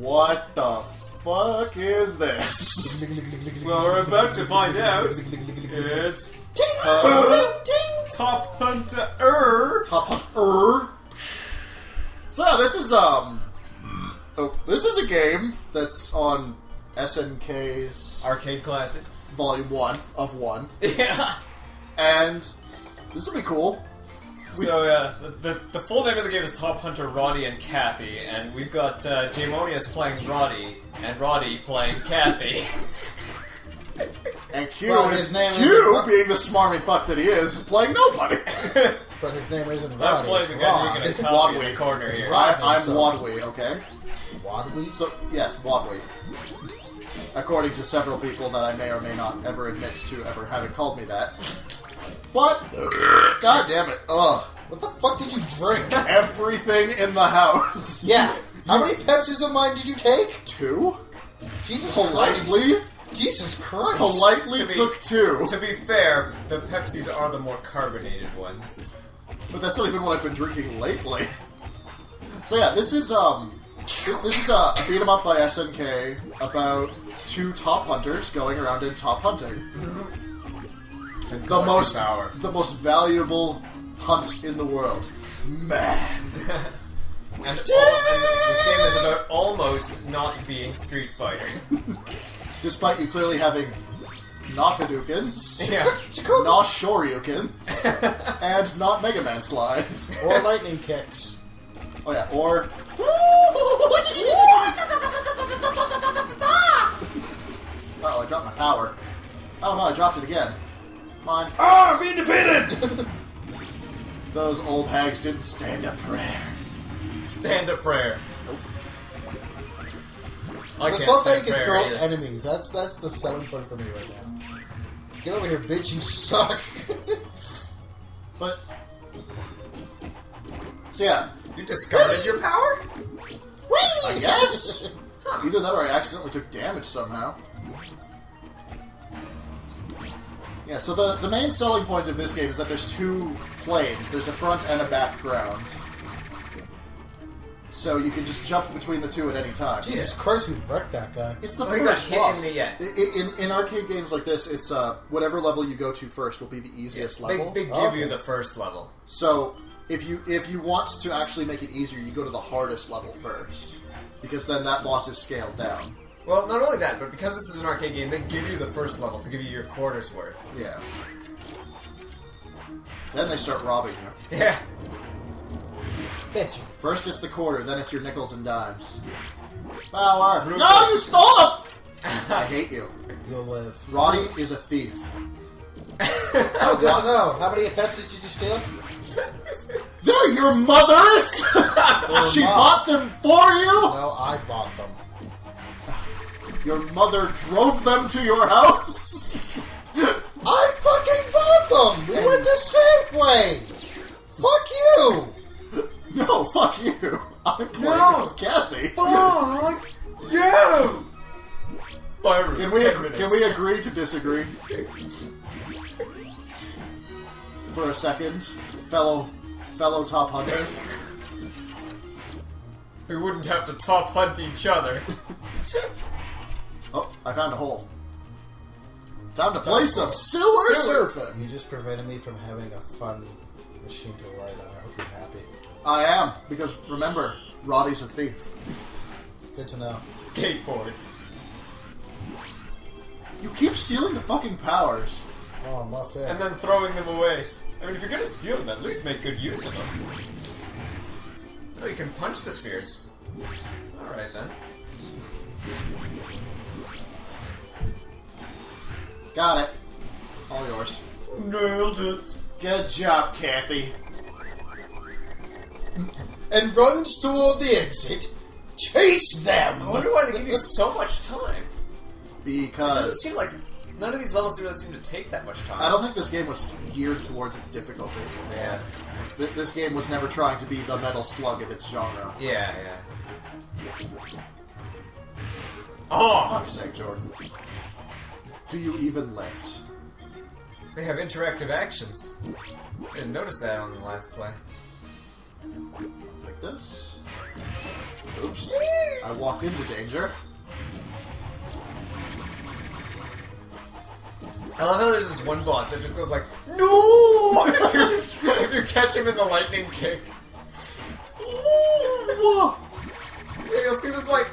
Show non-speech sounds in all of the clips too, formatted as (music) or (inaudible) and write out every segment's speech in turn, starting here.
What the fuck is this? (laughs) Well, we're about to find out. It's Uh, Top Hunter. Top Hunter. So yeah, this is um, oh, this is a game that's on SNK's Arcade classics. Volume One of One, (laughs) Yeah. and this will be cool. So uh, the, the the full name of the game is Top Hunter Roddy and Cathy, and we've got uh, Jaymonius playing Roddy and Roddy playing Cathy. (laughs) And Q Well, is his name Q, is- being the smarmy fuck that he is, is playing nobody. (laughs) But his name isn't I'm Roddy. playing It's the guy Rod. drinking a It's coffee in Wadley. the corner It's here. Rod. I, I'm so- Wadley, okay? Wadley? So yes, Wadley. According to several people that I may or may not ever admit to ever having called me that. But God damn it, ugh. What the fuck did you drink? Everything in the house. yeah. How many Pepsis of mine did you take? Two? Jesus Christ. Politely Jesus Christ. politely To be- took two. To be fair, the Pepsis are the more carbonated ones. But that's not even what I've been drinking lately. So yeah, this is um this is a, a beat 'em up by SNK about two top hunters going around in top hunting. And The most power. the most valuable hunt in the world. Man. (laughs) And, all, and this game is about almost not being Street Fighter. (laughs) Despite you clearly having not Hadoukens, (laughs) yeah. not Shoryukens, and not Mega Man slides. Or lightning kicks. Oh yeah, or Oh, I dropped my power. Oh no, I dropped it again. Mine. Ah, I'm being defeated! (laughs) Those old hags didn't stand a prayer. Stand up prayer. I I can't saw you stand can prayer throw either. enemies. That's that's the selling point for me right now. Get over here, bitch, you suck. (laughs) But so yeah, You discarded your power? I guess (laughs) either that or I accidentally took damage somehow. Yeah, so the, the main selling point of this game is that there's two planes. There's a front and a background. So you can just jump between the two at any time. Jesus Christ, we wrecked that guy. It's the Oh, he got first hit in boss. the- yeah. I- I- In, in arcade games like this, it's uh, whatever level you go to first will be the easiest They, level. they give Okay. you the first level. So if you if you want to actually make it easier, you go to the hardest level first, because then that boss is scaled down. Well, not only that, but because this is an arcade game, they give you the first level to give you your quarter's worth. Yeah. Then they start robbing you. Yeah. Bitch. First it's the quarter, then it's your nickels and dimes. Power. Rupert. No, you stole them. (laughs) I hate you. You'll live. Roddy is a thief. (laughs) Oh, good to know. How many Pepsis did you steal? They're your mother's. (laughs) she not. bought them for you. No, I bought them. Your mother drove them to your house? (laughs) I fucking bought them! We went to Safeway! Fuck you! no, fuck you. (laughs) I played No. as Cathy. Fuck you! Byron, Can we, ag- can we agree to disagree? For a second, fellow fellow top hunters. (laughs) We wouldn't have to top hunt each other. I found a hole. Time to play some sewer Sewer. surfing. You just prevented me from having a fun machine to ride on. I hope you're happy. I am because remember, Roddy's a thief. Good to know. Skateboards. You keep stealing the fucking powers. Oh, I'm not fair. And then throwing them away. I mean, if you're gonna steal them, at least make good use of them. Oh, you can punch the spheres. Alright then. Got it. All yours. Nailed it. Good job, Cathy. and runs toward the exit. Chase them! I wonder why they give you so much time. Because. It doesn't seem like none of these levels really seem to take that much time. I don't think this game was geared towards its difficulty. Yeah. Th- This game was never trying to be the Metal Slug of its genre. Yeah, yeah. Oh! Fuck's sake, Jordan. Do you even lift? They have interactive actions. I didn't notice that on the last play. Like this? Oops. I walked into danger. I love how there's this one boss that just goes like, No! (laughs) if, you, if you catch him in the lightning kick. Yeah, you'll see this like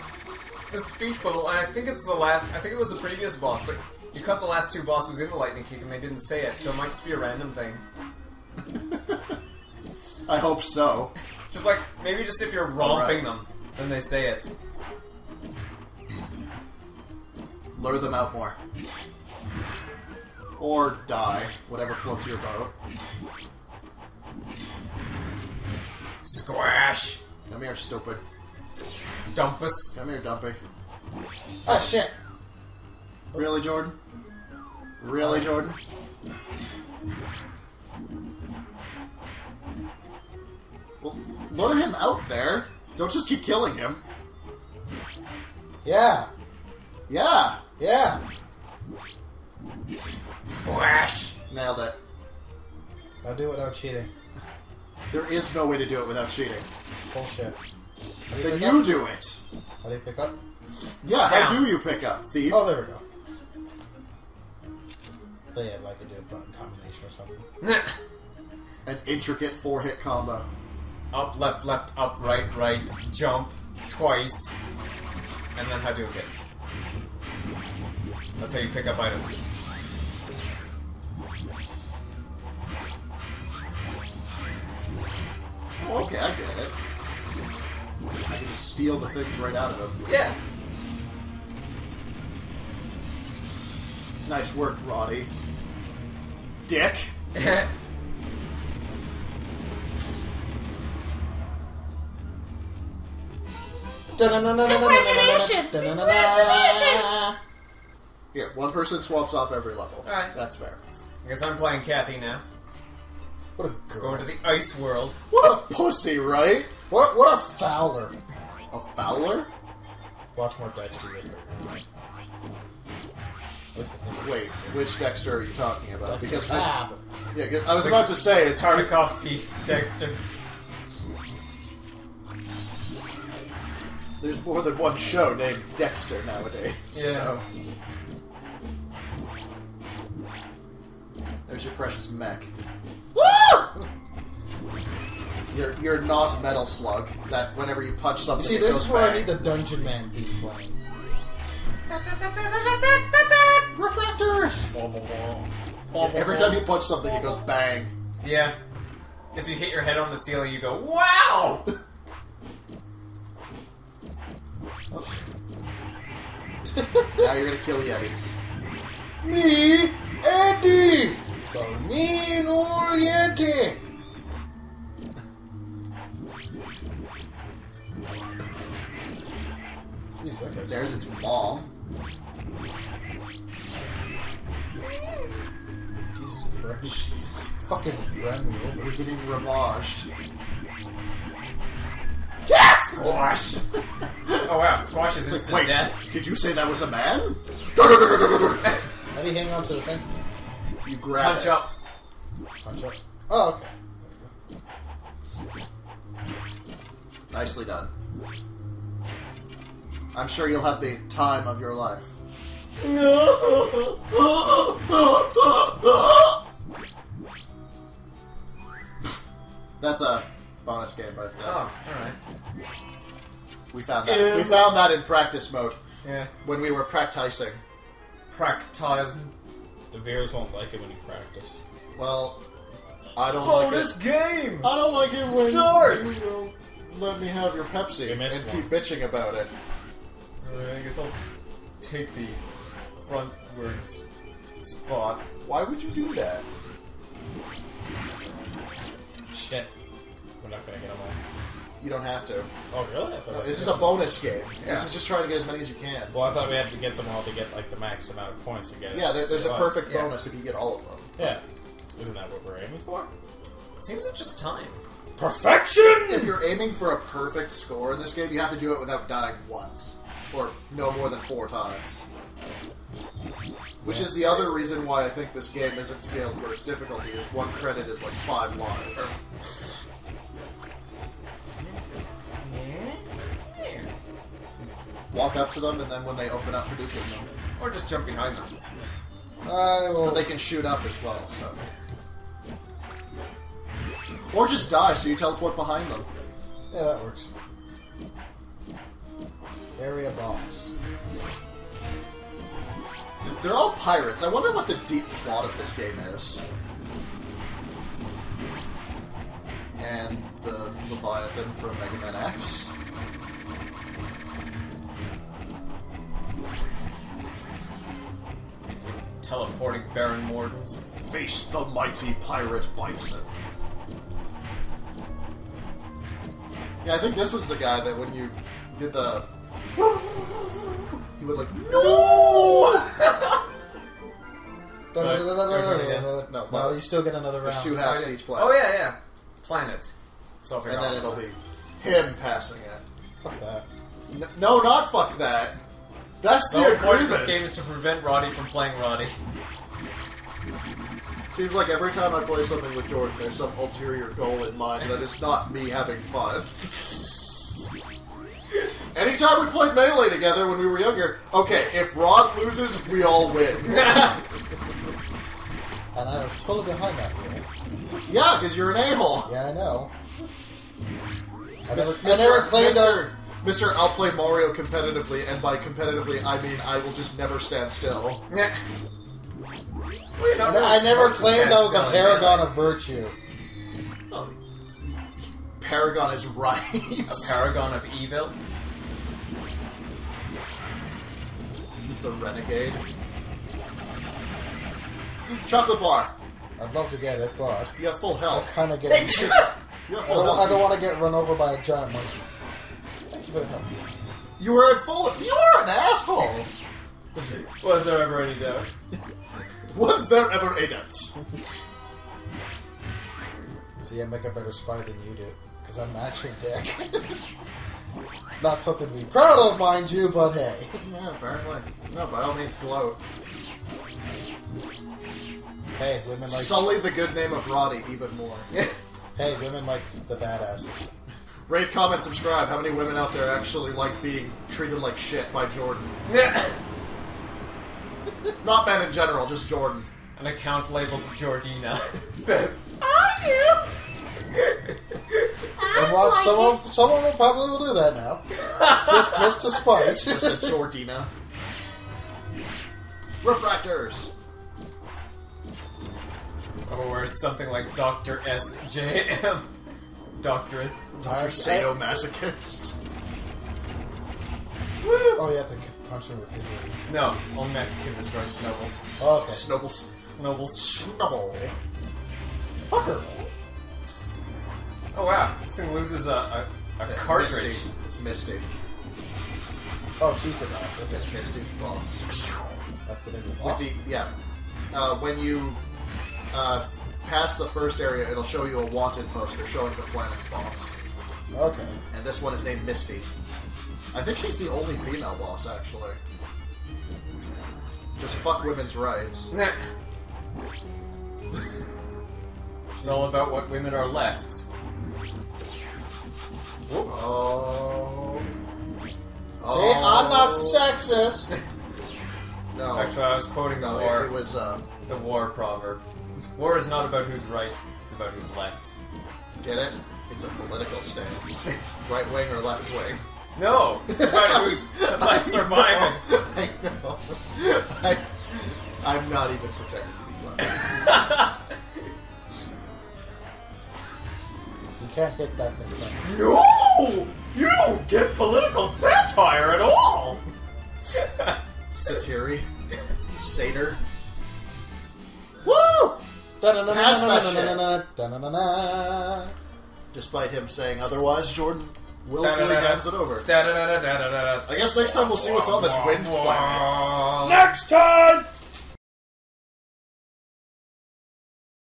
the speech bubble, and I think it's the last. I think it was the previous boss, but you cut the last two bosses in the lightning kick, and they didn't say it, so it might just be a random thing. (laughs) I hope so. Just like maybe just if you're romping Alright. them, then they say it. Lure them out more. Or die, whatever floats your boat. Squash, Come here, stupid. dumpus. Come here, Dumpy. Oh shit! Really, Jordan? Really, Jordan? Well, lure him out there. Don't just keep killing him. Yeah, Yeah, yeah. Squash. nailed it. I'll do it without cheating. There is no way to do it without cheating. Bullshit. How do you Then you do it. How do you pick up? Yeah, Down. how do you pick up, thief? Oh, there we go. They had like a do a button combination or something. An intricate four-hit combo. up, left, left, up, right, right, jump twice, and then Hadouken. That's how you pick up items. Oh, okay, I get it. I can just steal the things right out of him. Yeah. Nice work, Roddy. Dick. Congratulations! Congratulations! Here, one person swaps off every level. Alright. That's fair. I guess I'm playing Cathy now. What a girl. Going to the ice world. What a pussy, right? What, what a fowler. A Fowler? Watch more Dexter. Wait, which Dexter are you talking about? Dexter Because I, Lab. yeah, 'cause I was about to say it's hard. Tartakovsky, Dexter. There's more than one show named Dexter nowadays. Yeah. So. There's your precious mech. Woo! Your your not a metal slug that whenever you punch You something, see, it this goes is where I need the Dungeon Man theme playing. Reflectors. Every time you punch something, it goes bang. Yeah. If you hit your head on the ceiling, you go, wow! Oh (laughs) now you're gonna kill Yetis. Me, Andy! the mean Oriente. Jeez, guy's There's its mom. Jesus Christ. Jesus, Fucking ran me over. we're getting ravaged. Yes! Squash! (laughs) oh wow, Squash is like, instant wait, death. did you say that was a man? How do you hang on to the thing? you grab Punch it. up. Punch up. Oh, okay. Nicely done. I'm sure you'll have the time of your life. That's a bonus game right there. Oh, alright. We found that. We um, found that in practice mode Yeah. when we were practicing. Practicing. The viewers won't like it when you practice. Well, I don't Bonus like it. game! I don't like it when Start! you don't let me have your Pepsi You and missed keep bitching about it. Alright, I guess I'll take the frontwards spot. Why would you do that? Shit. We're not gonna get them all. You don't have to. Oh, really? I thought No, we this is a bonus game. Yeah. This is just trying to get as many as you can. Well, I thought we had to get them all to get like the max amount of points to get. Yeah, there, there's a perfect yeah. bonus if you get all of them. Yeah. Isn't that what we're aiming for? It seems it's just time. Perfection! If you're aiming for a perfect score in this game, you have to do it without dying once. Or no more than four times. Which is the other reason why I think this game isn't scaled for its difficulty, is one credit is like five lives. walk up to them, and then when they open up, Hadouken them. Or just jump behind them. I will. But they can shoot up as well, so. Or just die, so you teleport behind them. Yeah, that works. Area boss. They're all pirates. I wonder what the deep plot of this game is. And the Leviathan from Mega Man X. Teleporting Baron Mordens. Face the mighty pirate bison. Yeah, I think this was the guy that when you did the. He would like, no! No, No, well, you still get another There's round. two halves to each planet. Oh yeah, yeah. Planet. So I'll figure And then out. it'll be him passing it. Fuck that. N- no, not fuck that. That's The the whole point of agreement. this game is to prevent Roddy from playing Roddy. Seems like every time I play something with Jordan, there's some ulterior goal in mind that is not me having fun. (laughs) Anytime we played Melee together when we were younger, okay, if Rod loses, we all win. (laughs) And I was totally behind that rule. yeah, because you're an a-hole. Yeah, I know. I never, Mis- I never Mr. claimed Mr. Mr. I'll play Mario competitively, and by competitively, I mean I will just never stand still. Yeah. (laughs) Well, you're not I never claimed I was a paragon melee. of virtue. Oh, Paragon is right. A paragon of evil. He's the renegade. Chocolate bar. I'd love to get it, but You have full I health. kind of get. (laughs) You have I full don't, health. I don't want to get run over by a giant monkey. Thank you for the help. You were at full. You are an asshole. (laughs) Was there ever any doubt? (laughs) Was there ever a doubt? See, I make a better spy than you do, because I'm actually actual dick. Not something to be proud of, mind you, but hey. Yeah, apparently. No, by all means, gloat. Hey, women like Sully the good name of Roddy even more. (laughs) hey, women like the badasses. Rate, comment, subscribe. How many women out there actually like being treated like shit by Jordan? (laughs) Not men in general, just Jordan. An account labeled Jordina (laughs) says, I and watch like someone. It. Someone will probably will do that now, just just to spite. just a Jordina. Refractors. Oh, or something like Doctor S J M. (laughs) Doctoress. Doctor Sadomasochist. Woo! Oh yeah, the punch him with. No, all Mexican can destroy Snubbles. Oh, okay. Snubbles. Snubbles. Snubble. Fucker. Oh wow, this thing loses a, a, a cartridge. Misty. It's Misty. Oh, she's the boss. Okay. Misty's the boss. That's the name of the With boss. the yeah, uh, when you uh, pass the first area, it'll show you a wanted poster showing the planet's boss, Okay. and this one is named Misty. I think she's the only female boss, actually. Just fuck women's rights. Nah. (laughs) It's all about what women are left. Whoop. Oh. See, I'm not sexist. (laughs) No, Actually, I was quoting the no, war, it, it was. Uh, the war proverb. War is not about who's right; it's about who's left. get it? It's a political stance, (laughs) right wing or left wing. No, it's about (laughs) who's left surviving. I know. I, I'm not even pretending to be left. You can't hit that thing. No! You don't get political satire at all! (laughs) Satiri. Satyr. Woo! Pass that shit. Despite him saying otherwise, Jordan willfully hands it over. I guess next time we'll see what's on this wind. Next time!